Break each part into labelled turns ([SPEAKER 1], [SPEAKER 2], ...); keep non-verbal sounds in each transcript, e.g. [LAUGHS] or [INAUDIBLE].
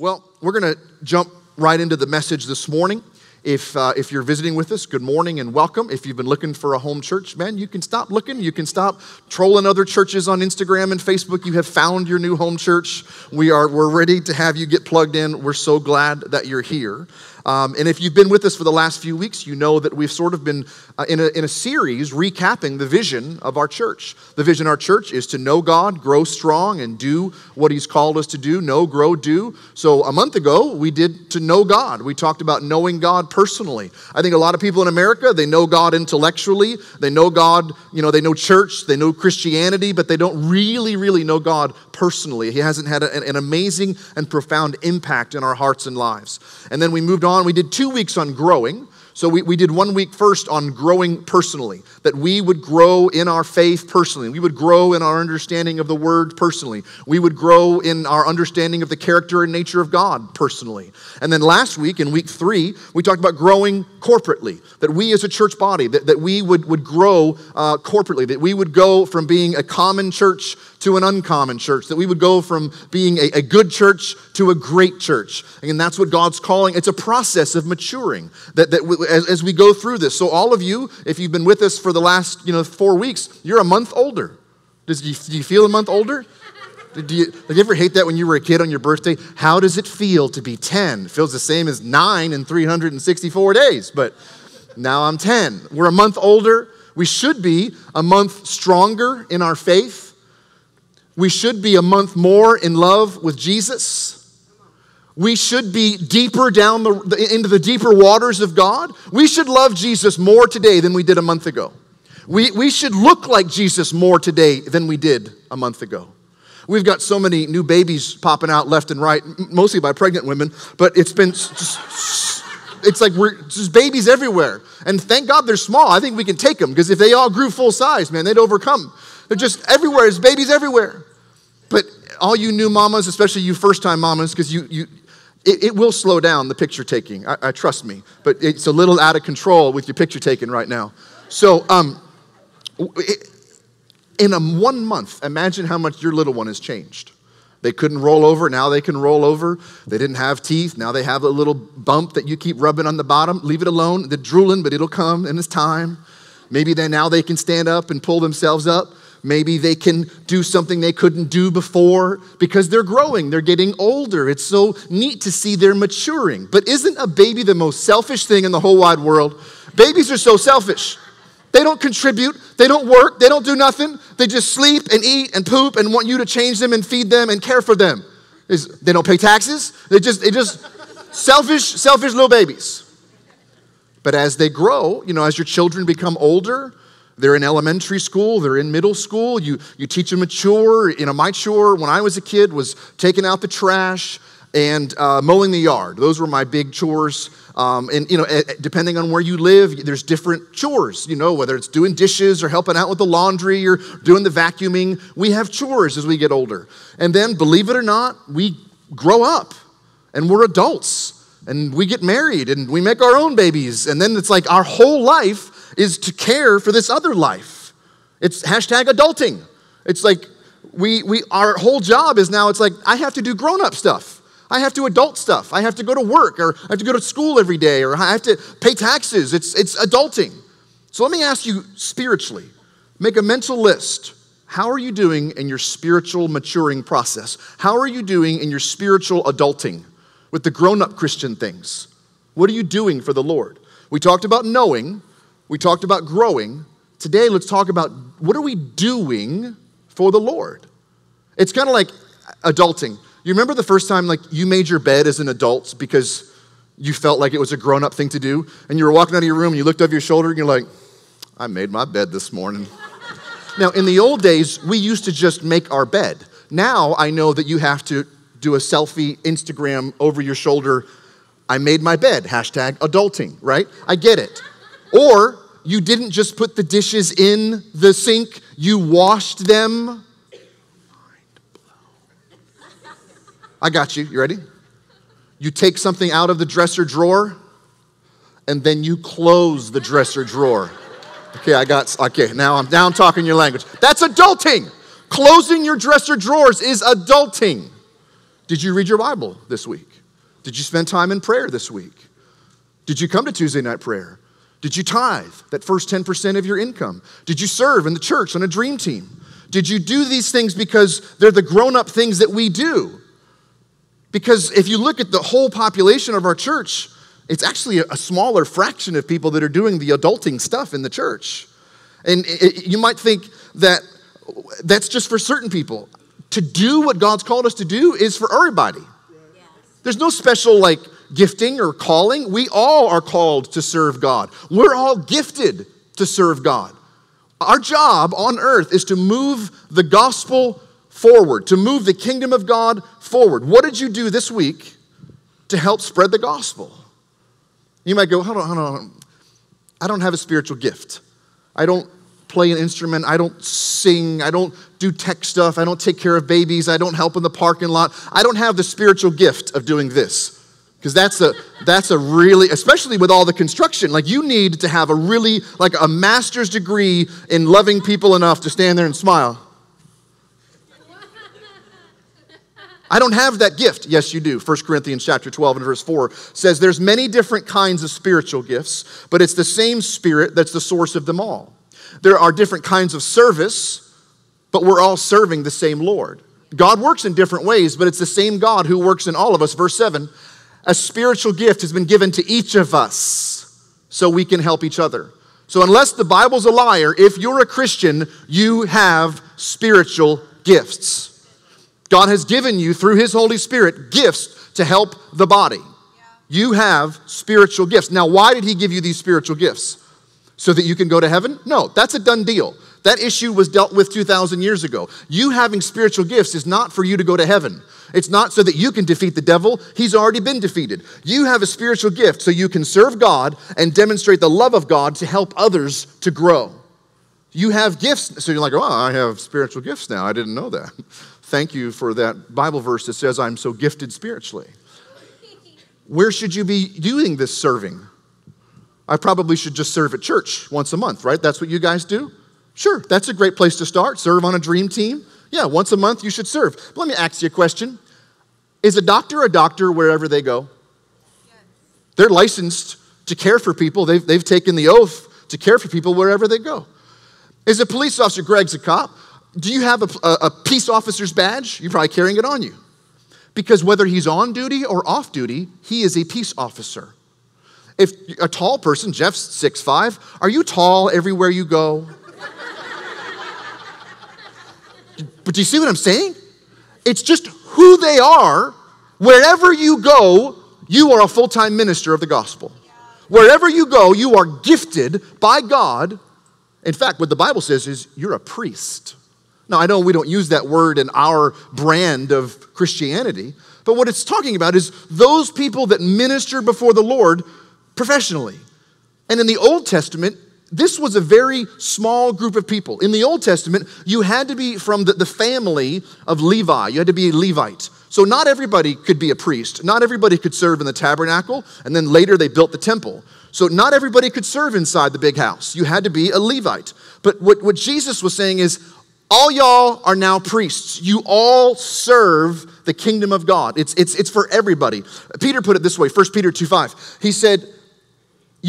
[SPEAKER 1] Well, we're going to jump right into the message this morning. If, uh, if you're visiting with us, good morning and welcome. If you've been looking for a home church, man, you can stop looking. You can stop trolling other churches on Instagram and Facebook. You have found your new home church. We are, we're ready to have you get plugged in. We're so glad that you're here. Um, and if you've been with us for the last few weeks, you know that we've sort of been uh, in, a, in a series recapping the vision of our church. The vision of our church is to know God, grow strong, and do what He's called us to do know, grow, do. So a month ago, we did to know God. We talked about knowing God personally. I think a lot of people in America, they know God intellectually, they know God, you know, they know church, they know Christianity, but they don't really, really know God personally. He hasn't had a, an amazing and profound impact in our hearts and lives. And then we moved on, we did two weeks on growing. So we, we did one week first on growing personally, that we would grow in our faith personally. We would grow in our understanding of the word personally. We would grow in our understanding of the character and nature of God personally. And then last week, in week three, we talked about growing corporately, that we as a church body, that, that we would, would grow uh, corporately, that we would go from being a common church to an uncommon church, that we would go from being a, a good church to a great church. And that's what God's calling. It's a process of maturing that, that w- as, as we go through this. So, all of you, if you've been with us for the last you know, four weeks, you're a month older. Does, do, you, do you feel a month older? Do you, did you ever hate that when you were a kid on your birthday? How does it feel to be 10? It feels the same as 9 in 364 days, but now I'm 10. We're a month older. We should be a month stronger in our faith we should be a month more in love with Jesus. We should be deeper down the, into the deeper waters of God. We should love Jesus more today than we did a month ago. We, we should look like Jesus more today than we did a month ago. We've got so many new babies popping out left and right, mostly by pregnant women, but it's been it's like we're just babies everywhere. And thank God they're small. I think we can take them because if they all grew full size, man, they'd overcome. They're just everywhere. There's babies everywhere. But all you new mamas, especially you first time mamas, because you, you it, it, will slow down the picture taking. I, I, trust me, but it's a little out of control with your picture taking right now. So, um, it, in a one month, imagine how much your little one has changed. They couldn't roll over, now they can roll over. They didn't have teeth, now they have a little bump that you keep rubbing on the bottom. Leave it alone. They're drooling, but it'll come in its time. Maybe then now they can stand up and pull themselves up. Maybe they can do something they couldn't do before because they're growing, they're getting older. It's so neat to see they're maturing. But isn't a baby the most selfish thing in the whole wide world? Babies are so selfish. They don't contribute, they don't work, they don't do nothing. They just sleep and eat and poop and want you to change them and feed them and care for them. They don't pay taxes. They just, they just selfish, selfish little babies. But as they grow, you know, as your children become older, they're in elementary school, they're in middle school. You, you teach them a chore. You know, my chore when I was a kid was taking out the trash and uh, mowing the yard. Those were my big chores. Um, and, you know, depending on where you live, there's different chores, you know, whether it's doing dishes or helping out with the laundry or doing the vacuuming. We have chores as we get older. And then, believe it or not, we grow up and we're adults and we get married and we make our own babies. And then it's like our whole life is to care for this other life. It's hashtag adulting. It's like we, we, our whole job is now, it's like, I have to do grown up stuff. I have to adult stuff. I have to go to work or I have to go to school every day or I have to pay taxes. It's, it's adulting. So let me ask you spiritually make a mental list. How are you doing in your spiritual maturing process? How are you doing in your spiritual adulting with the grown up Christian things? What are you doing for the Lord? We talked about knowing, we talked about growing. Today, let's talk about what are we doing for the Lord? It's kind of like adulting. You remember the first time like you made your bed as an adult because you felt like it was a grown-up thing to do and you were walking out of your room and you looked over your shoulder and you're like, I made my bed this morning. [LAUGHS] now, in the old days, we used to just make our bed. Now I know that you have to do a selfie Instagram over your shoulder. I made my bed, hashtag adulting, right? I get it. Or you didn't just put the dishes in the sink, you washed them. I got you. You ready? You take something out of the dresser drawer and then you close the dresser drawer. Okay, I got okay, now I'm now I'm talking your language. That's adulting. Closing your dresser drawers is adulting. Did you read your Bible this week? Did you spend time in prayer this week? Did you come to Tuesday night prayer? Did you tithe that first 10% of your income? Did you serve in the church on a dream team? Did you do these things because they're the grown up things that we do? Because if you look at the whole population of our church, it's actually a smaller fraction of people that are doing the adulting stuff in the church. And it, you might think that that's just for certain people. To do what God's called us to do is for everybody. There's no special like gifting or calling. We all are called to serve God. We're all gifted to serve God. Our job on earth is to move the gospel forward, to move the kingdom of God forward. What did you do this week to help spread the gospel? You might go, hold on, hold on. I don't have a spiritual gift. I don't play an instrument. I don't sing. I don't do tech stuff. I don't take care of babies. I don't help in the parking lot. I don't have the spiritual gift of doing this. Because that's a that's a really, especially with all the construction, like you need to have a really like a master's degree in loving people enough to stand there and smile. I don't have that gift. Yes, you do. 1 Corinthians chapter 12 and verse 4 says there's many different kinds of spiritual gifts, but it's the same spirit that's the source of them all. There are different kinds of service, but we're all serving the same Lord. God works in different ways, but it's the same God who works in all of us. Verse 7 A spiritual gift has been given to each of us so we can help each other. So, unless the Bible's a liar, if you're a Christian, you have spiritual gifts. God has given you, through His Holy Spirit, gifts to help the body. You have spiritual gifts. Now, why did He give you these spiritual gifts? So that you can go to heaven? No, that's a done deal. That issue was dealt with 2,000 years ago. You having spiritual gifts is not for you to go to heaven. It's not so that you can defeat the devil. He's already been defeated. You have a spiritual gift so you can serve God and demonstrate the love of God to help others to grow. You have gifts. So you're like, oh, I have spiritual gifts now. I didn't know that. [LAUGHS] Thank you for that Bible verse that says, I'm so gifted spiritually. [LAUGHS] Where should you be doing this serving? I probably should just serve at church once a month, right? That's what you guys do? Sure, that's a great place to start. Serve on a dream team. Yeah, once a month you should serve. But let me ask you a question Is a doctor a doctor wherever they go? They're licensed to care for people, they've, they've taken the oath to care for people wherever they go. Is a police officer, Greg's a cop, do you have a, a, a peace officer's badge? You're probably carrying it on you. Because whether he's on duty or off duty, he is a peace officer. If a tall person, Jeff's six five, are you tall everywhere you go? But do you see what I'm saying? It's just who they are. Wherever you go, you are a full time minister of the gospel. Wherever you go, you are gifted by God. In fact, what the Bible says is you're a priest. Now, I know we don't use that word in our brand of Christianity, but what it's talking about is those people that minister before the Lord professionally. And in the Old Testament, this was a very small group of people. In the Old Testament, you had to be from the, the, family of Levi, you had to be a Levite. So, not everybody could be a priest. Not everybody could serve in the tabernacle, and then later they built the temple. So, not everybody could serve inside the big house. You had to be a Levite. But what, what Jesus was saying is, all y'all are now priests. You all serve the kingdom of God. It's, it's, it's for everybody. Peter put it this way 1 Peter 2 5. He said,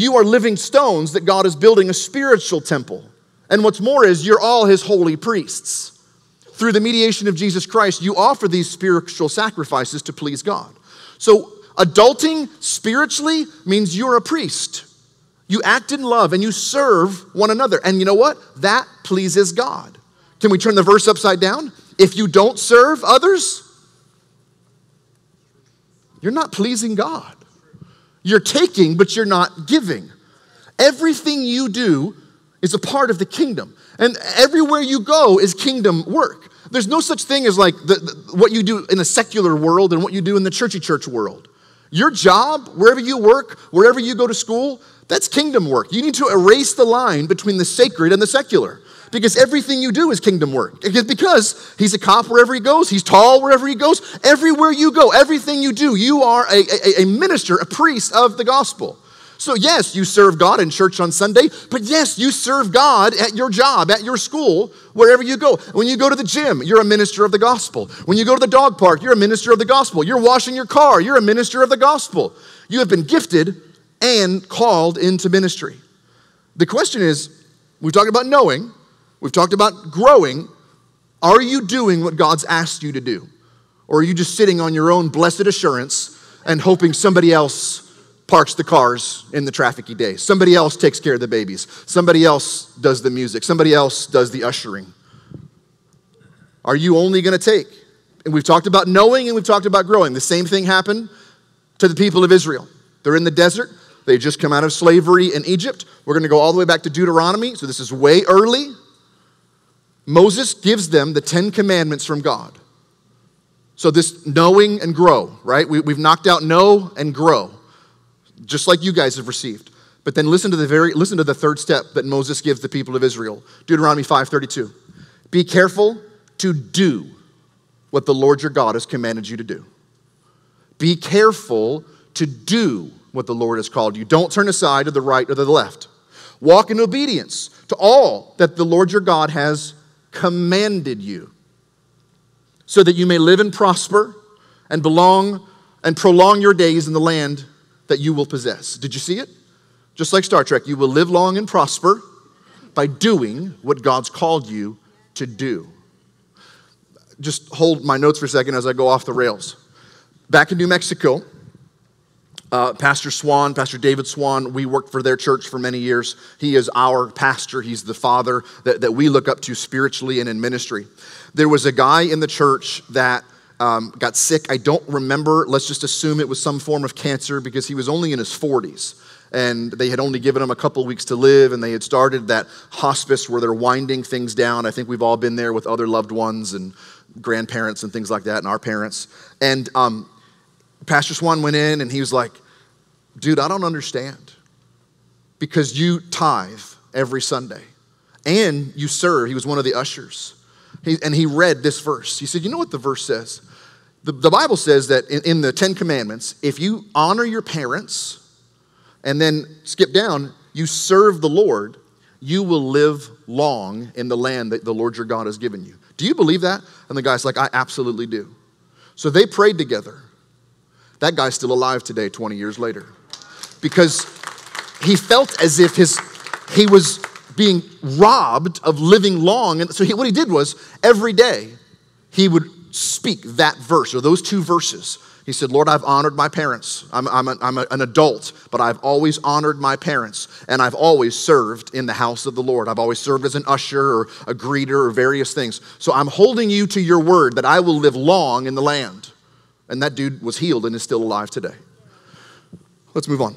[SPEAKER 1] You are living stones that God is building a spiritual temple. And what's more is, you're all his holy priests. Through the mediation of Jesus Christ, you offer these spiritual sacrifices to please God. So, adulting spiritually means you're a priest. You act in love and you serve one another. And you know what? That pleases God. Can we turn the verse upside down? If you don't serve others, you're not pleasing God. You're taking, but you're not giving. Everything you do is a part of the kingdom. And everywhere you go is kingdom work. There's no such thing as like the, the, what you do in a secular world and what you do in the churchy church world. Your job, wherever you work, wherever you go to school, that's kingdom work. You need to erase the line between the sacred and the secular because everything you do is kingdom work. Because he's a cop wherever he goes, he's tall wherever he goes. Everywhere you go, everything you do, you are a, a, a minister, a priest of the gospel. So, yes, you serve God in church on Sunday, but yes, you serve God at your job, at your school, wherever you go. When you go to the gym, you're a minister of the gospel. When you go to the dog park, you're a minister of the gospel. You're washing your car, you're a minister of the gospel. You have been gifted and called into ministry. The question is we've talked about knowing, we've talked about growing. Are you doing what God's asked you to do? Or are you just sitting on your own blessed assurance and hoping somebody else parks the cars in the trafficy day? Somebody else takes care of the babies. Somebody else does the music. Somebody else does the ushering. Are you only going to take? And we've talked about knowing and we've talked about growing. The same thing happened to the people of Israel. They're in the desert. They just come out of slavery in Egypt. We're going to go all the way back to Deuteronomy. So this is way early. Moses gives them the Ten Commandments from God. So this knowing and grow, right? We, have knocked out know and grow just like you guys have received. But then listen to the very listen to the third step that Moses gives the people of Israel. Deuteronomy 5:32. Be careful to do what the Lord your God has commanded you to do. Be careful to do what the Lord has called you. Don't turn aside to the right or to the left. Walk in obedience to all that the Lord your God has commanded you, so that you may live and prosper and belong and prolong your days in the land that you will possess. Did you see it? Just like Star Trek, you will live long and prosper by doing what God's called you to do. Just hold my notes for a second as I go off the rails. Back in New Mexico, uh, Pastor Swan, Pastor David Swan, we worked for their church for many years. He is our pastor. He's the father that, that we look up to spiritually and in ministry. There was a guy in the church that um, got sick. I don't remember. Let's just assume it was some form of cancer because he was only in his 40s. And they had only given him a couple weeks to live, and they had started that hospice where they're winding things down. I think we've all been there with other loved ones and grandparents and things like that, and our parents. And um, Pastor Swan went in and he was like, Dude, I don't understand. Because you tithe every Sunday and you serve. He was one of the ushers. He, and he read this verse. He said, You know what the verse says? The, the Bible says that in, in the Ten Commandments, if you honor your parents and then skip down, you serve the Lord, you will live long in the land that the Lord your God has given you. Do you believe that? And the guy's like, I absolutely do. So they prayed together. That guy's still alive today, 20 years later. Because he felt as if his, he was being robbed of living long. And so he, what he did was every day he would speak that verse or those two verses. He said, Lord, I've honored my parents. I'm, I'm, a, I'm a, an adult, but I've always honored my parents, and I've always served in the house of the Lord. I've always served as an usher or a greeter or various things. So I'm holding you to your word that I will live long in the land. And that dude was healed and is still alive today. Let's move on.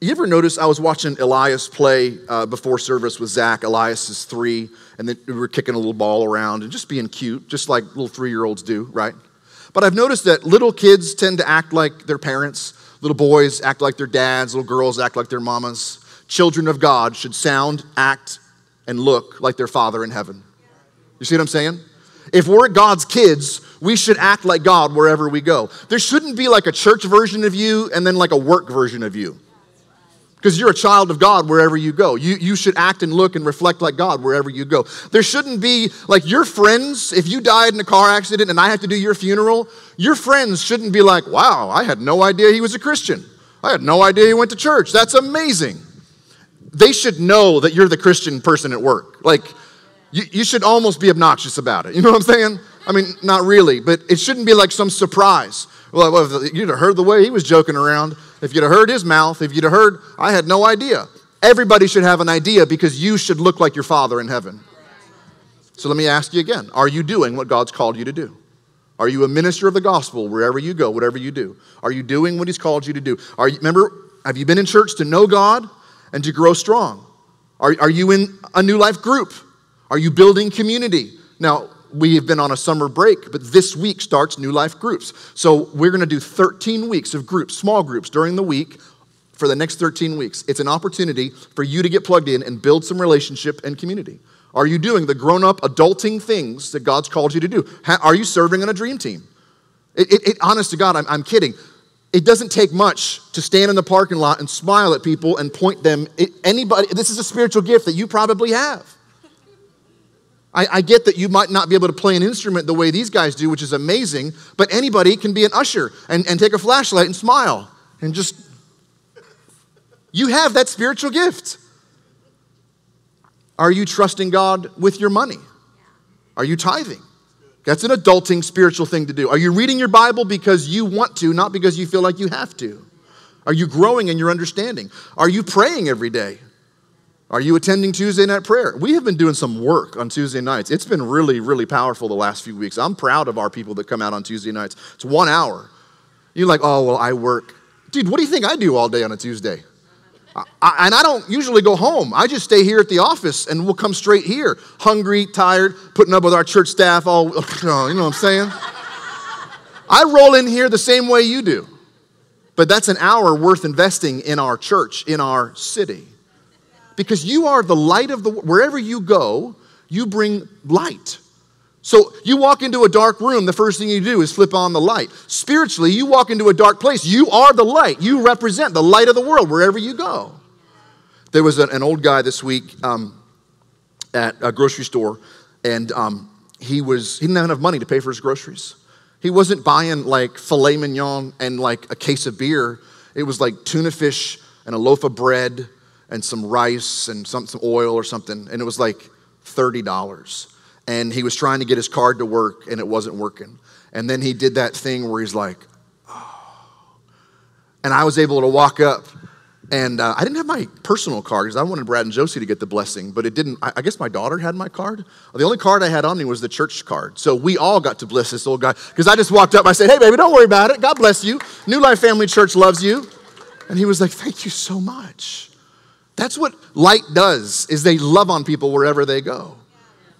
[SPEAKER 1] You ever notice I was watching Elias play uh, before service with Zach? Elias is three, and then we were kicking a little ball around and just being cute, just like little three year olds do, right? But I've noticed that little kids tend to act like their parents, little boys act like their dads, little girls act like their mamas. Children of God should sound, act, and look like their Father in heaven. You see what I'm saying? If we're God's kids, we should act like God wherever we go. There shouldn't be like a church version of you and then like a work version of you because you're a child of God wherever you go. You, you should act and look and reflect like God wherever you go. There shouldn't be like your friends, if you died in a car accident and I have to do your funeral, your friends shouldn't be like, wow, I had no idea he was a Christian. I had no idea he went to church. That's amazing. They should know that you're the Christian person at work. Like, you, you should almost be obnoxious about it. You know what I'm saying? I mean, not really, but it shouldn't be like some surprise. Well, if you'd have heard the way he was joking around, if you'd have heard his mouth, if you'd have heard, I had no idea. Everybody should have an idea because you should look like your Father in heaven. So let me ask you again Are you doing what God's called you to do? Are you a minister of the gospel wherever you go, whatever you do? Are you doing what He's called you to do? Are you, remember, have you been in church to know God and to grow strong? Are, are you in a new life group? Are you building community? Now, we have been on a summer break, but this week starts New Life groups. So we're going to do 13 weeks of groups, small groups during the week for the next 13 weeks. It's an opportunity for you to get plugged in and build some relationship and community. Are you doing the grown up, adulting things that God's called you to do? Are you serving on a dream team? It, it, it honest to God, I'm, I'm kidding. it doesn't take much to stand in the parking lot and smile at people and point them. It, anybody, this is a spiritual gift that you probably have. I, I, get that you might not be able to play an instrument the way these guys do, which is amazing, but anybody can be an usher and, and take a flashlight and smile and just. You have that spiritual gift. Are you trusting God with your money? Are you tithing? That's an adulting spiritual thing to do. Are you reading your Bible because you want to, not because you feel like you have to? Are you growing in your understanding? Are you praying every day? Are you attending Tuesday night prayer? We have been doing some work on Tuesday nights. It's been really, really powerful the last few weeks. I'm proud of our people that come out on Tuesday nights. It's one hour. You're like, oh, well, I work. Dude, what do you think I do all day on a Tuesday? I, and I don't usually go home. I just stay here at the office and we'll come straight here, hungry, tired, putting up with our church staff all, [LAUGHS] you know what I'm saying? I roll in here the same way you do. But that's an hour worth investing in our church, in our city. Because you are the light of the wherever you go, you bring light. So you walk into a dark room, the first thing you do is flip on the light. Spiritually, you walk into a dark place, you are the light. You represent the light of the world wherever you go. There was an, old guy this week um, at a grocery store, and um, he was he didn't have enough money to pay for his groceries. He wasn't buying like filet mignon and like a case of beer. It was like tuna fish and a loaf of bread and some rice and some, some oil or something, and it was like thirty dollars and he was trying to get his card to work and it wasn't working. And then he did that thing where he's like, oh. And I was able to walk up and uh, I didn't have my personal card because I wanted Brad and Josie to get the blessing, but it didn't. I, I, guess my daughter had my card. The only card I had on me was the church card. So we all got to bless this old guy because I just walked up. I said, Hey, baby, don't worry about it. God bless you. New Life Family Church loves you. And he was like, Thank you so much. That's what light does, is they love on people wherever they go.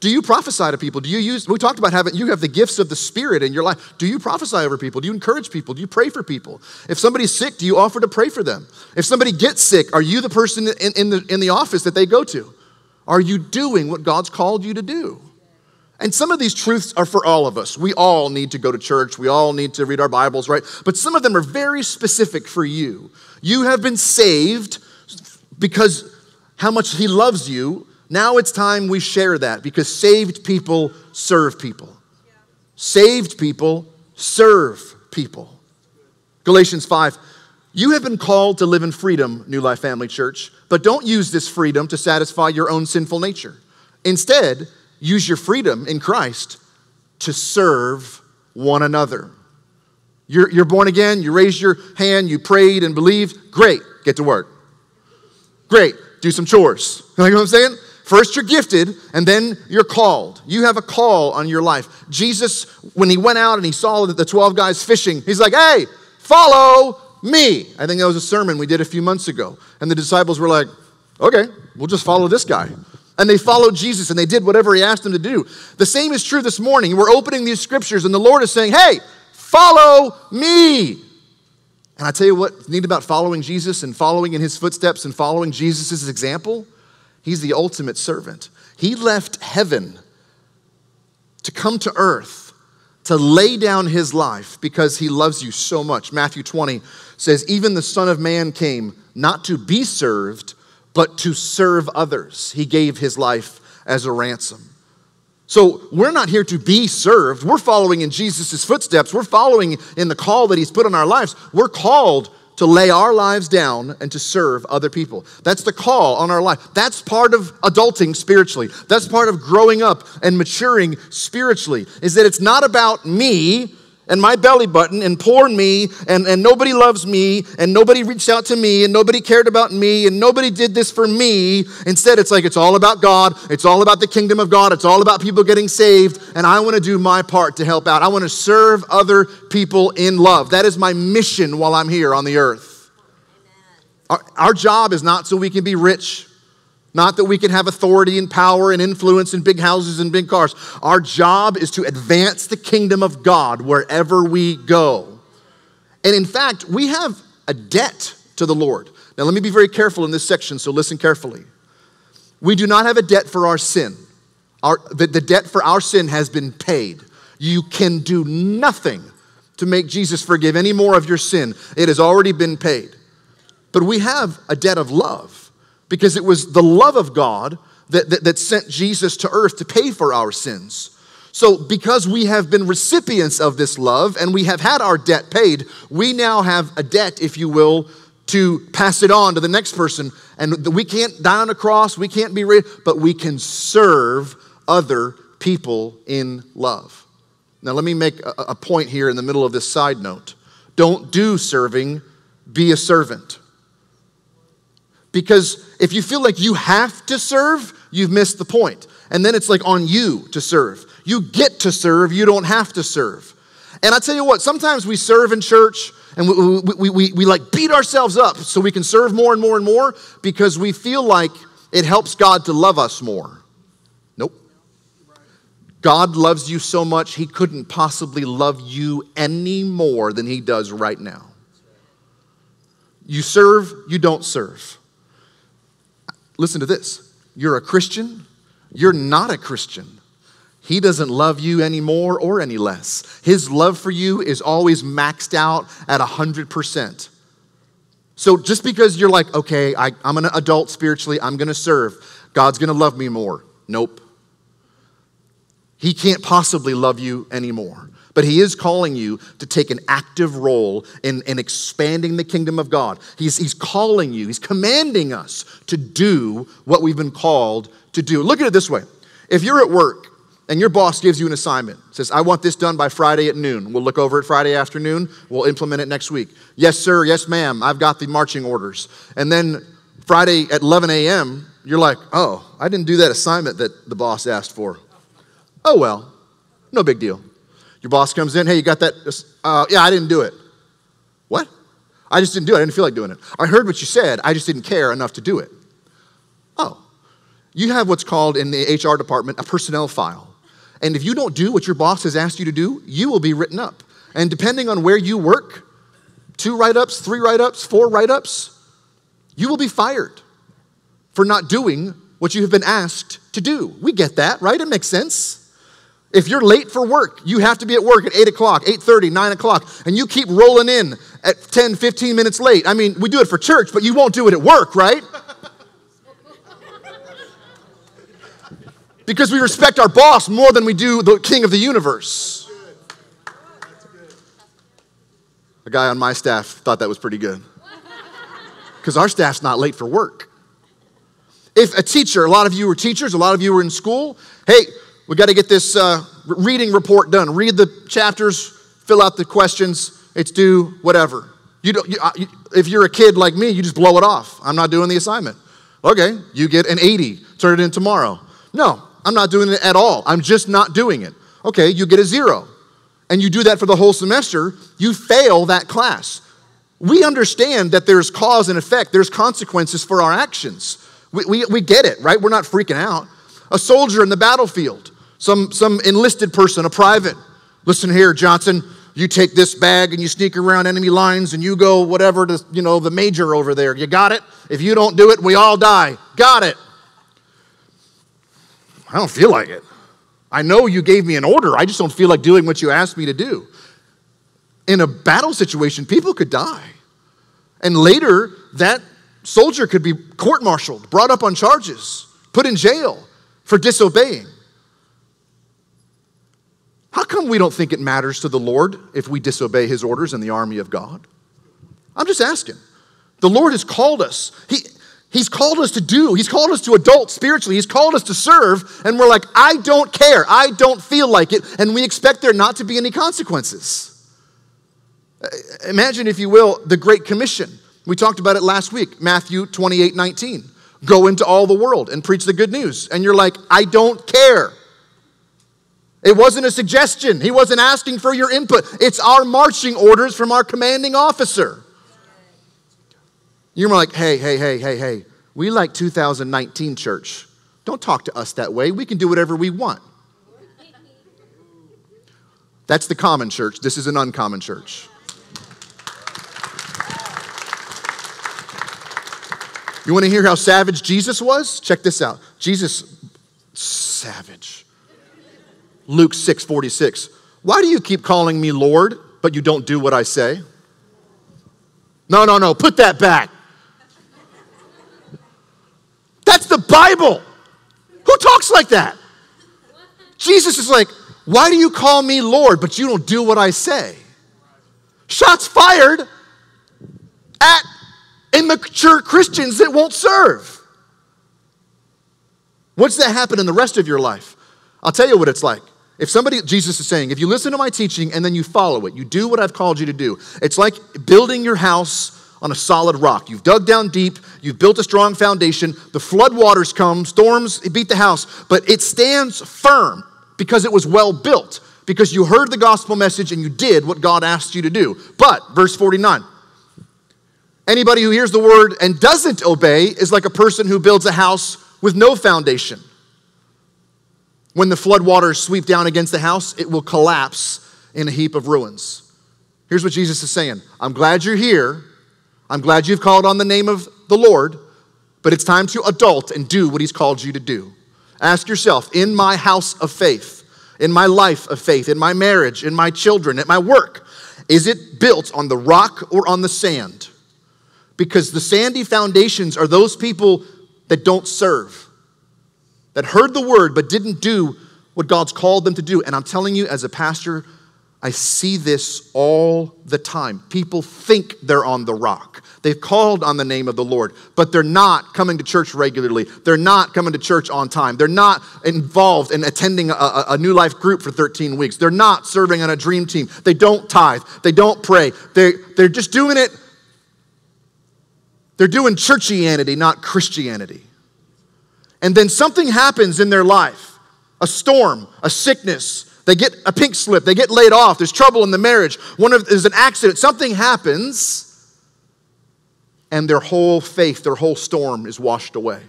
[SPEAKER 1] Do you prophesy to people? Do you use, we talked about having, you have the gifts of the Spirit in your life. Do you prophesy over people? Do you encourage people? Do you pray for people? If somebody's sick, do you offer to pray for them? If somebody gets sick, are you the person in, in, the, in the office that they go to? Are you doing what God's called you to do? And some of these truths are for all of us. We all need to go to church. We all need to read our Bibles, right? But some of them are very specific for you. You have been saved because how much He loves you now it's time we share that because saved people serve people. Saved people serve people. Galatians 5. You have been called to live in freedom, New Life Family Church, but don't use this freedom to satisfy your own sinful nature. Instead, use your freedom in Christ to serve one another. You're, you're born again, you raised your hand, you prayed and believed. Great, get to work. Great, do some chores. You know what I'm saying? First, you're gifted, and then you're called. You have a call on your life. Jesus, when he went out and he saw that the 12 guys fishing, he's like, hey, follow me. I think that was a sermon we did a few months ago. And the disciples were like, okay, we'll just follow this guy. And they followed Jesus and they did whatever he asked them to do. The same is true this morning. We're opening these scriptures, and the Lord is saying, hey, follow me. And I tell you what's neat about following Jesus and following in his footsteps and following Jesus' example He's the ultimate servant. He left heaven to come to earth to lay down his life because he loves you so much. Matthew 20 says, Even the Son of Man came not to be served, but to serve others. He gave his life as a ransom. So we're not here to be served. We're following in Jesus' footsteps. We're following in the call that he's put on our lives. We're called to lay our lives down and to serve other people. That's the call on our life. That's part of adulting spiritually. That's part of growing up and maturing spiritually, is that it's not about me and my belly button and poor me and, and nobody loves me and nobody reached out to me and nobody cared about me and nobody did this for me. Instead, it's like it's all about God. It's all about the kingdom of God. It's all about people getting saved. And I want to do my part to help out. I want to serve other people in love. That is my mission while I'm here on the earth. Our, our job is not so we can be rich. Not that we can have authority and power and influence and big houses and big cars. Our job is to advance the kingdom of God wherever we go. And in fact, we have a debt to the Lord. Now, let me be very careful in this section, so listen carefully. We do not have a debt for our sin. Our, the, the debt for our sin has been paid. You can do nothing to make Jesus forgive any more of your sin. It has already been paid. But we have a debt of love because it was the love of God that, that, that sent Jesus to earth to pay for our sins. So, because we have been recipients of this love and we have had our debt paid, we now have a debt, if you will, to pass it on to the next person. And we can't die on a cross, we can't be, raised, but we can serve other people in love. Now, let me make a, point here in the middle of this side note. Don't do serving, be a servant. Because if you feel like you have to serve, you've missed the point. And then it's like on you to serve. You get to serve, you don't have to serve. And I tell you what, sometimes we serve in church and we, we, we, we, like beat ourselves up so we can serve more and more and more because we feel like it helps God to love us more. Nope. God loves you so much, He couldn't possibly love you any more than He does right now. You serve, you don't serve. Listen to this you're a Christian, you're not a Christian. He doesn't love you any more or any less. His love for you is always maxed out at 100%. So just because you're like, okay, I, am an adult spiritually, I'm gonna serve, God's gonna love me more. Nope. He can't possibly love you anymore. But he is calling you to take an active role in, in expanding the kingdom of God. He's, he's calling you, he's commanding us to do what we've been called to do. Look at it this way if you're at work and your boss gives you an assignment, says, I want this done by Friday at noon. We'll look over it Friday afternoon. We'll implement it next week. Yes, sir. Yes, ma'am. I've got the marching orders. And then Friday at 11 a.m., you're like, oh, I didn't do that assignment that the boss asked for. Oh, well, no big deal. Your boss comes in, hey, you got that? Uh, yeah, I didn't do it. What? I just didn't do it. I didn't feel like doing it. I heard what you said. I just didn't care enough to do it. Oh, you have what's called in the HR department a personnel file. And if you don't do what your boss has asked you to do, you will be written up. And depending on where you work, two write ups, three write ups, four write ups, you will be fired for not doing what you have been asked to do. We get that, right? It makes sense. If you're late for work, you have to be at work at 8 o'clock, 8.30, 9 o'clock, and you keep rolling in at 10, 15 minutes late. I mean, we do it for church, but you won't do it at work, right? [LAUGHS] because we respect our boss more than we do the king of the universe. A guy on my staff thought that was pretty good. Because our staff's not late for work. If a teacher, a lot of you are teachers, a lot of you are in school, hey, we got to get this uh, reading report done. Read the chapters, fill out the questions, it's due, whatever. You don't, you, you, if you're a kid like me, you just blow it off. I'm not doing the assignment. Okay, you get an 80, turn it in tomorrow. No, I'm not doing it at all. I'm just not doing it. Okay, you get a zero. And you do that for the whole semester, you fail that class. We understand that there's cause and effect, there's consequences for our actions. We, we, we get it, right? We're not freaking out. A soldier in the battlefield, some, some enlisted person, a private. Listen here, Johnson, you take this bag and you sneak around enemy lines and you go whatever to, you know, the major over there. You got it? If you don't do it, we all die. Got it. I don't feel like it. I know you gave me an order. I just don't feel like doing what you asked me to do. In a battle situation, people could die. And later, that soldier could be court martialed, brought up on charges, put in jail for disobeying. How come we don't think it matters to the Lord if we disobey his orders in the army of God? I'm just asking. The Lord has called us. He, He's called us to do. He's called us to adult spiritually. He's called us to serve. And we're like, I don't care. I don't feel like it. And we expect there not to be any consequences. Imagine, if you will, the Great Commission. We talked about it last week, Matthew 28 19. Go into all the world and preach the good news. And you're like, I don't care. It wasn't a suggestion. He wasn't asking for your input. It's our marching orders from our commanding officer. You're like, hey, hey, hey, hey, hey, we like 2019 church. Don't talk to us that way. We can do whatever we want. That's the common church. This is an uncommon church. You want to hear how savage Jesus was? Check this out. Jesus, savage. Luke 6 46. Why do you keep calling me Lord, but you don't do what I say? No, no, no, put that back. That's the Bible. Who talks like that? Jesus is like, Why do you call me Lord, but you don't do what I say? Shots fired at immature Christians that won't serve. What's that happen in the rest of your life? I'll tell you what it's like. If somebody, Jesus is saying, if you listen to my teaching and then you follow it, you do what I've called you to do, it's like building your house on a solid rock. You've dug down deep, you've built a strong foundation, the flood waters come, storms beat the house, but it stands firm because it was well built, because you heard the gospel message and you did what God asked you to do. But, verse 49, anybody who hears the word and doesn't obey is like a person who builds a house with no foundation. When the floodwaters sweep down against the house, it will collapse in a heap of ruins. Here's what Jesus is saying I'm glad you're here. I'm glad you've called on the name of the Lord, but it's time to adult and do what He's called you to do. Ask yourself in my house of faith, in my life of faith, in my marriage, in my children, at my work, is it built on the rock or on the sand? Because the sandy foundations are those people that don't serve that heard the word but didn't do what God's called them to do. And I'm telling you, as a pastor, I see this all the time. People think they're on the rock. They've called on the name of the Lord, but they're not coming to church regularly. They're not coming to church on time. They're not involved in attending a, a, new life group for 13 weeks. They're not serving on a dream team. They don't tithe. They don't pray. They, they're just doing it. They're doing churchianity, not Christianity and then something happens in their life a storm, a sickness, they get a pink slip, they get laid off, there's trouble in the marriage, one of there's an accident, something happens, and their whole faith, their whole storm is washed away.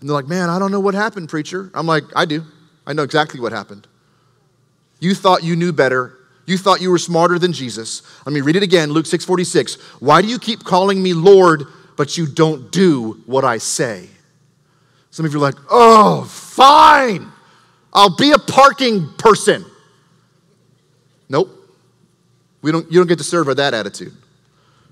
[SPEAKER 1] And they're like, Man, I don't know what happened, preacher. I'm like, I do. I know exactly what happened. You thought you knew better. You thought you were smarter than Jesus. Let me read it again, Luke 6:46. Why do you keep calling me Lord, but you don't do what I say? Some of you are like, oh, fine. I'll be a parking person. Nope. We don't, you don't get to serve with that attitude.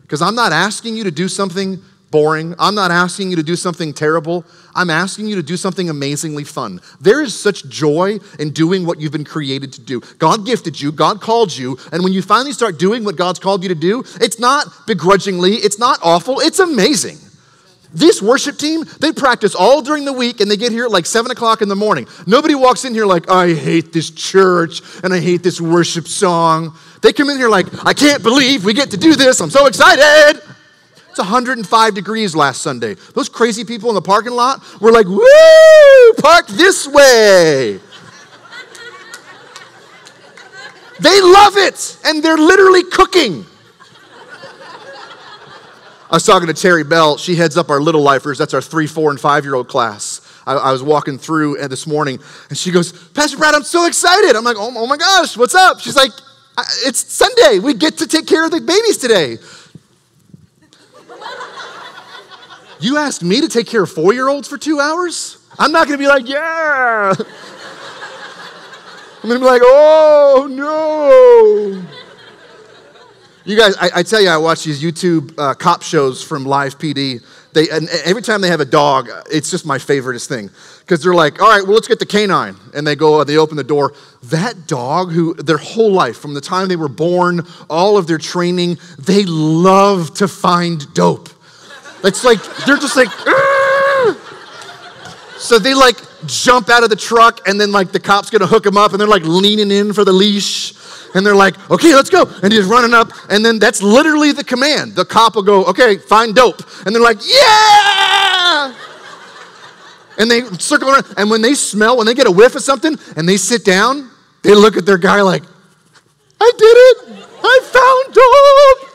[SPEAKER 1] Because I'm not asking you to do something boring. I'm not asking you to do something terrible. I'm asking you to do something amazingly fun. There is such joy in doing what you've been created to do. God gifted you, God called you, and when you finally start doing what God's called you to do, it's not begrudgingly, it's not awful, it's amazing. This worship team, they practice all during the week and they get here at like 7 o'clock in the morning. Nobody walks in here like, I hate this church and I hate this worship song. They come in here like, I can't believe we get to do this. I'm so excited. It's 105 degrees last Sunday. Those crazy people in the parking lot were like, woo, park this way. they love it and they're literally cooking. I was talking to Terry Bell. She heads up our little lifers. That's our three, four, and five year old class. I, I, was walking through uh, this morning and she goes, Pastor Brad, I'm so excited. I'm like, oh, oh my gosh, what's up? She's like, it's Sunday. We get to take care of the babies today. you asked me to take care of four year olds for two hours? I'm not going to be like, yeah. [LAUGHS] I'm going to be like, oh no. You guys, I, I, tell you, I watch these YouTube uh, cop shows from Live PD. They, and every time they have a dog, it's just my favoriteest thing. Because they're like, all right, well, let's get the canine. And they go, they open the door. That dog, who their whole life, from the time they were born, all of their training, they love to find dope. It's like, they're just like, so they like jump out of the truck, and then like the cop's gonna hook them up, and they're like leaning in for the leash and they're like, okay, let's go. And he's running up, and then that's literally the command. The cop will go, okay, find dope. And they're like, yeah! And they circle around, and when they smell, when they get a whiff of something, and they sit down, they look at their guy like, I did it! I found dope!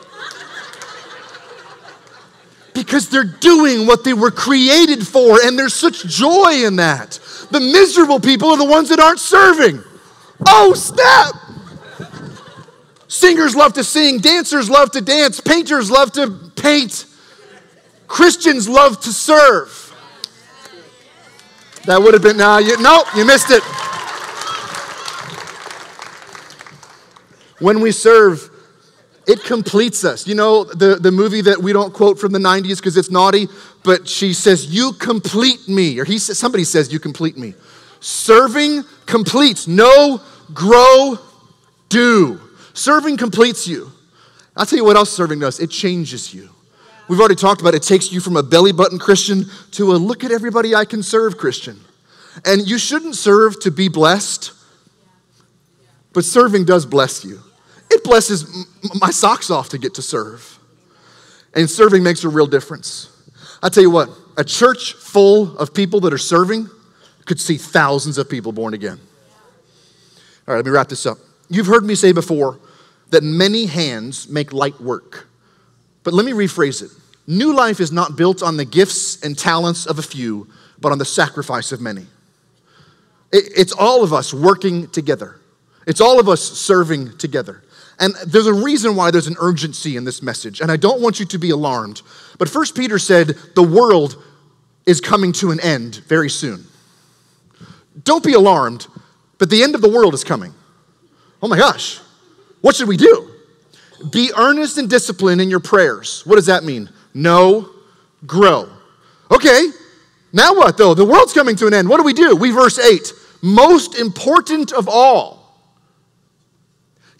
[SPEAKER 1] because they're doing what they were created for, and there's such joy in that. The miserable people are the ones that aren't serving. Oh, snap! Singers love to sing, dancers love to dance, painters love to paint, Christians love to serve. That would have been, now. you, no, you missed it. When we serve, It completes us. You know, the, the movie that we don't quote from the 90s because it's naughty, but she says, You complete me. Or he says, somebody says, You complete me. Serving completes. No, grow, do. Serving completes you. I'll tell you what else serving does it changes you. We've already talked about it. it takes you from a belly button Christian to a look at everybody I can serve Christian. And you shouldn't serve to be blessed, but serving does bless you. It blesses my socks off to get to serve. And serving makes a real difference. I tell you what, a church full of people that are serving could see thousands of people born again. All right, let me wrap this up. You've heard me say before that many hands make light work. But let me rephrase it. New life is not built on the gifts and talents of a few, but on the sacrifice of many. It's all of us working together. It's all of us serving together. And there's a reason why there's an urgency in this message, and I don't want you to be alarmed. But First Peter said the world is coming to an end very soon. Don't be alarmed, but the end of the world is coming. Oh my gosh, what should we do? Be earnest and disciplined in your prayers. What does that mean? Know, grow. Okay, now what though? The world's coming to an end. What do we do? We, verse 8, most important of all,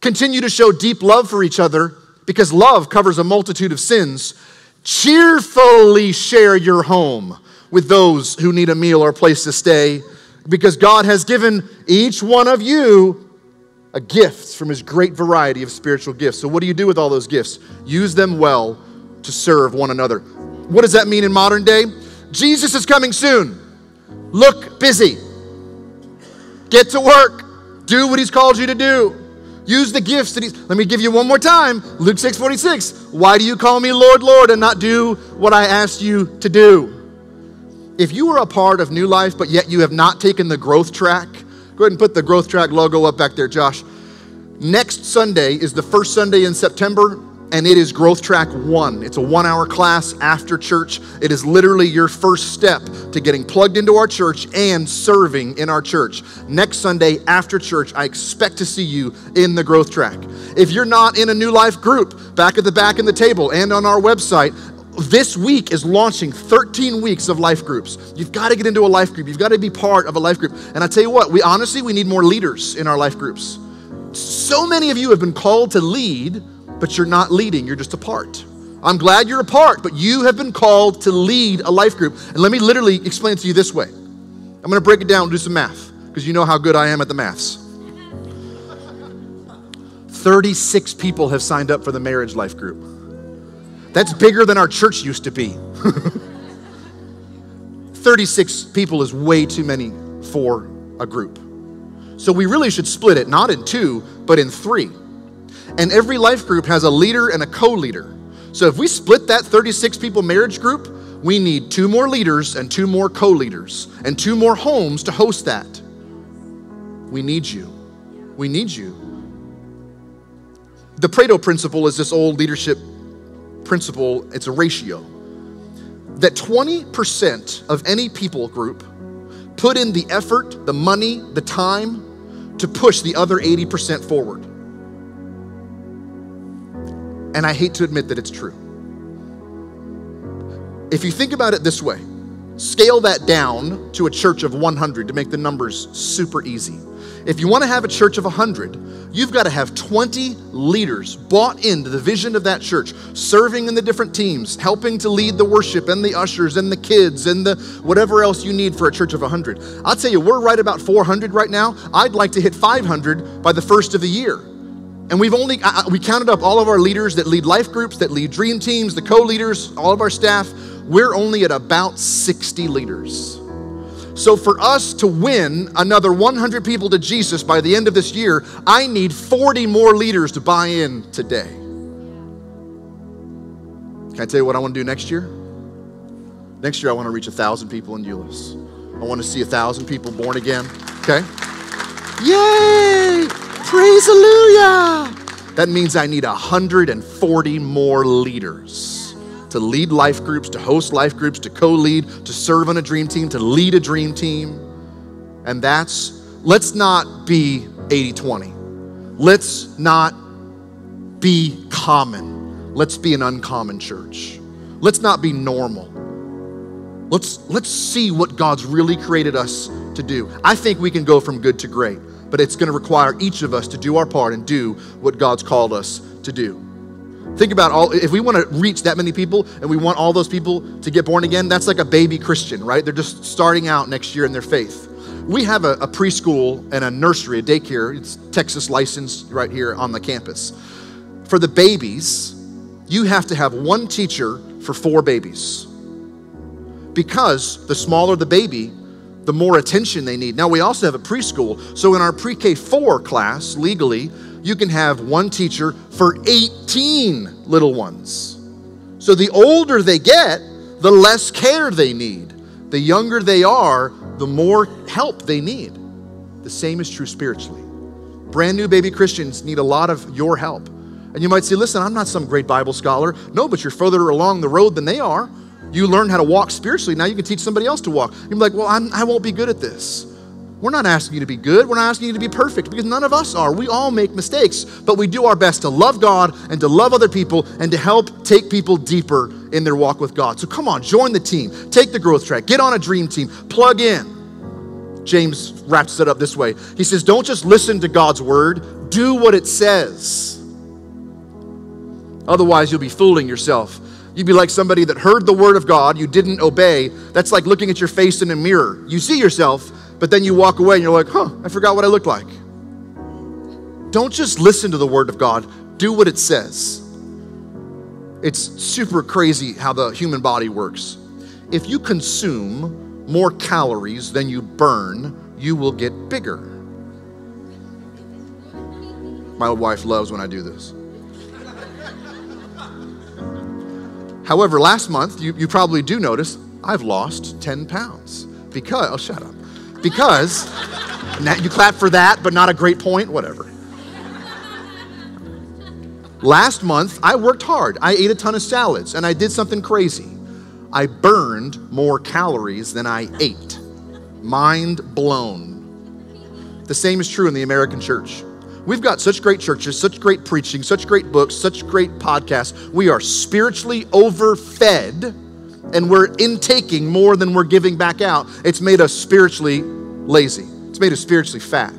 [SPEAKER 1] continue to show deep love for each other because love covers a multitude of sins. Cheerfully share your home with those who need a meal or a place to stay because God has given each one of you Uh, a gift from his great variety of spiritual gifts. So, what do you do with all those gifts? Use them well to serve one another. What does that mean in modern day? Jesus is coming soon. Look busy. Get to work. Do what he's called you to do. Use the gifts that he's. Let me give you one more time. Luke 6 46. Why do you call me Lord, Lord, and not do what I asked you to do? If you are a part of New Life, but yet you have not taken the growth track, go ahead and put the growth track logo up back there, Josh. Next Sunday is the first Sunday in September and it is Growth Track 1. It's a one hour class after church. It is literally your first step to getting plugged into our church and serving in our church. Next Sunday after church, I expect to see you in the Growth Track. If you're not in a New Life group, back at the back in the table and on our website, this week is launching 13 weeks of life groups. You've got to get into a life group. You've got to be part of a life group. And I tell you what, we honestly we need more leaders in our life groups. So many of you have been called to lead but you're not leading, you're just a part. I'm glad you're a part, but you have been called to lead a life group. And let me literally explain to you this way I'm going to break it down and do some math because you know how good I am at the maths. 36 people have signed up for the marriage life group. That's bigger than our church used to be. [LAUGHS] 36 people is way too many for a group. So we really should split it not in two, but in three. And every life group has a leader and a co leader. So if we split that 36 people marriage group, we need two more leaders and two more co leaders and two more homes to host that. We need you. We need you. The Pareto principle is this old leadership principle, it's a ratio. That 20% of any people group put in the effort, the money, the time to push the other 80% forward. And I hate to admit that it's true. If you think about it this way, scale that down to a church of 100 to make the numbers super easy. If you want to have a church of 100, you've got to have 20 leaders bought into the vision of that church, serving in the different teams, helping to lead the worship and the ushers and the kids and the whatever else you need for a church of 100. I'll tell you, we're right about 400 right now. I'd like to hit 500 by the first of the year. And we've only, we counted up all of our leaders that lead life groups, that lead dream teams, the co leaders, all of our staff. We're only at about 60 leaders. So for us to win another 100 people to Jesus by the end of this year, I need 40 more leaders to buy in today. Can I tell you what I want to do next year? Next year, I want to reach a thousand people in Euless. I want to see a thousand people born again. Okay? Yay! Praise Hallelujah! That means I need 140 more leaders to lead life groups, to host life groups, to co lead, to serve on a dream team, to lead a dream team. And that's, let's not be 80 20. Let's not be common. Let's be an uncommon church. Let's not be normal. Let's, let's see what God's really created us to do. I think we can go from good to great, but it's going to require each of us to do our part and do what God's called us to do. Think about all, if we want to reach that many people and we want all those people to get born again, that's like a baby Christian, right? They're just starting out next year in their faith. We have a, a preschool and a nursery, a daycare. It's Texas licensed right here on the campus. For the babies, you have to have one teacher for four babies. Because the smaller the baby, the more attention they need. Now, we also have a preschool. So, in our pre K 4 class, legally, you can have one teacher for 18 little ones. So the older they get, the less care they need. The younger they are, the more help they need. The same is true spiritually. Brand new baby Christians need a lot of your help. And you might say, listen, I'm not some great Bible scholar. No, but you're further along the road than they are. You learn how to walk spiritually. Now you can teach somebody else to walk. You're like, well, I'm, I won't be good at this. We're not asking you to be good. We're not asking you to be perfect because none of us are. We all make mistakes, but we do our best to love God and to love other people and to help take people deeper in their walk with God. So come on, join the team. Take the growth track. Get on a dream team. Plug in. James wraps it up this way. He says, Don't just listen to God's word, do what it says. Otherwise, you'll be fooling yourself. You'd be like somebody that heard the word of God, you didn't obey. That's like looking at your face in a mirror. You see yourself, but then you walk away and you're like, huh, I forgot what I looked like. Don't just listen to the word of God, do what it says. It's super crazy how the human body works. If you consume more calories than you burn, you will get bigger. My wife loves when I do this. However, last month, you, you probably do notice I've lost 10 pounds because, oh, shut up because you clap for that, but not a great point, whatever. Last month, I worked hard. I ate a ton of salads and I did something crazy. I burned more calories than I ate. Mind blown. The same is true in the American church. We've got such great churches, such great preaching, such great books, such great podcasts. We are spiritually overfed and we're intaking more than we're giving back out, it's made us spiritually lazy. It's made us spiritually fat.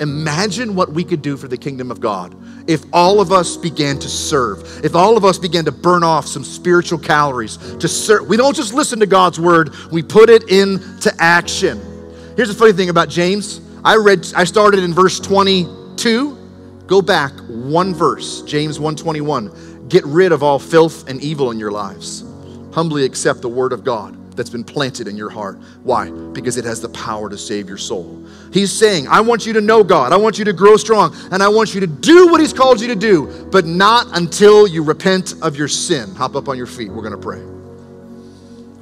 [SPEAKER 1] Imagine what we could do for the kingdom of God if all of us began to serve, if all of us began to burn off some spiritual calories to serve. We don't just listen to God's word, we put it into action. Here's the funny thing about James. I read I started in verse 22. Go back one verse, James 121. Get rid of all filth and evil in your lives. Humbly accept the word of God that's been planted in your heart. Why? Because it has the power to save your soul. He's saying, I want you to know God. I want you to grow strong. And I want you to do what He's called you to do, but not until you repent of your sin. Hop up on your feet. We're going to pray.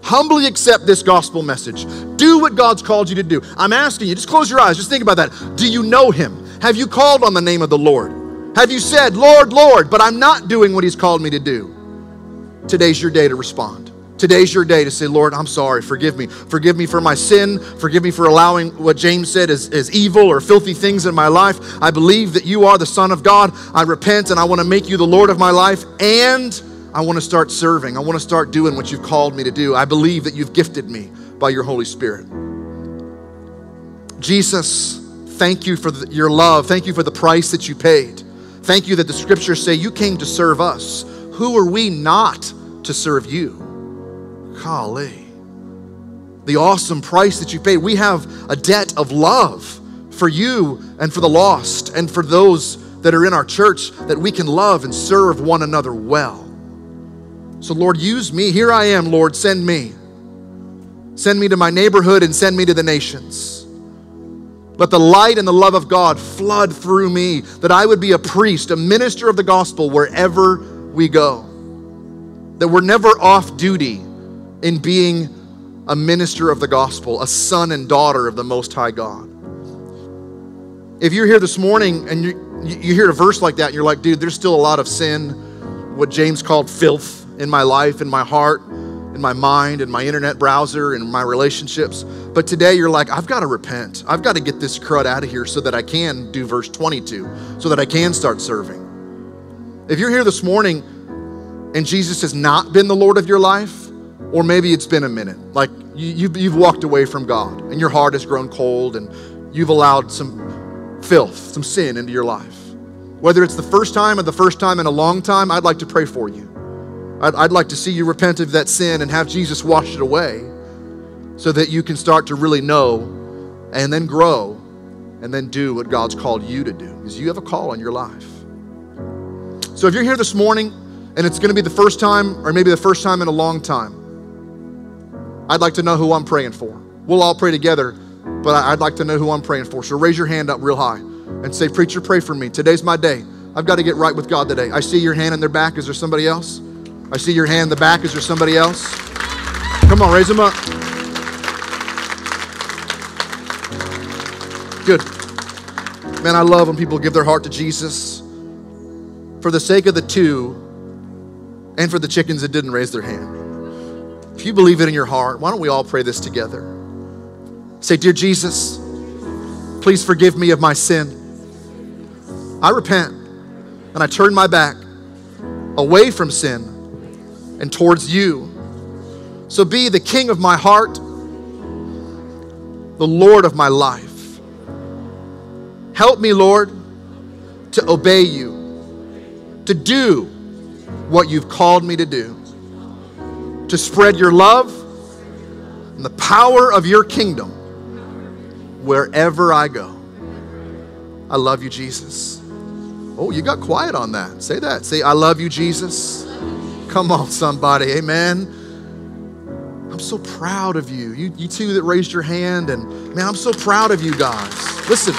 [SPEAKER 1] Humbly accept this gospel message. Do what God's called you to do. I'm asking you, just close your eyes. Just think about that. Do you know Him? Have you called on the name of the Lord? Have you said, Lord, Lord, but I'm not doing what He's called me to do? Today's your day to respond. Today's your day to say, Lord, I'm sorry. Forgive me. Forgive me for my sin. Forgive me for allowing what James said is, is evil or filthy things in my life. I believe that you are the Son of God. I repent and I want to make you the Lord of my life. And I want to start serving. I want to start doing what you've called me to do. I believe that you've gifted me by your Holy Spirit. Jesus, thank you for the, your love. Thank you for the price that you paid. Thank you that the scriptures say you came to serve us. Who are we not to serve you? Golly. The awesome price that you paid. We have a debt of love for you and for the lost and for those that are in our church that we can love and serve one another well. So, Lord, use me. Here I am, Lord. Send me. Send me to my neighborhood and send me to the nations. Let the light and the love of God flood through me, that I would be a priest, a minister of the gospel wherever we go. That we're never off duty in being a minister of the gospel, a son and daughter of the Most High God. If you're here this morning and you, you hear a verse like that and you're like, dude, there's still a lot of sin, what James called filth in my life, in my heart, in my mind, in my internet browser, in my relationships. But today you're like, I've got to repent. I've got to get this crud out of here so that I can do verse 22, so that I can start serving. If you're here this morning and Jesus has not been the Lord of your life, or maybe it's been a minute, like you, you've, you've walked away from God and your heart has grown cold and you've allowed some filth, some sin into your life. Whether it's the first time or the first time in a long time, I'd like to pray for you. I'd, I'd like to see you repent of that sin and have Jesus wash it away so that you can start to really know and then grow and then do what God's called you to do because you have a call on your life. So if you're here this morning and it's going to be the first time or maybe the first time in a long time, I'd like to know who I'm praying for. We'll all pray together, but I'd like to know who I'm praying for. So raise your hand up real high and say, Preacher, pray for me. Today's my day. I've got to get right with God today. I see your hand in their back. Is there somebody else? I see your hand in the back. Is there somebody else? Come on, raise them up. Good. Man, I love when people give their heart to Jesus. For the sake of the two and for the chickens that didn't raise their hand. If you believe it in your heart, why don't we all pray this together? Say, Dear Jesus, please forgive me of my sin. I repent and I turn my back away from sin and towards you. So be the king of my heart, the Lord of my life. Help me, Lord, to obey you, to do what you've called me to do to spread your love and the power of your kingdom wherever I go. I love you, Jesus. Oh, you got quiet on that. Say that. Say, I love you, Jesus. Come on, somebody. Amen. I'm so proud of you. You, you two that raised your hand, and man, I'm so proud of you guys. Listen.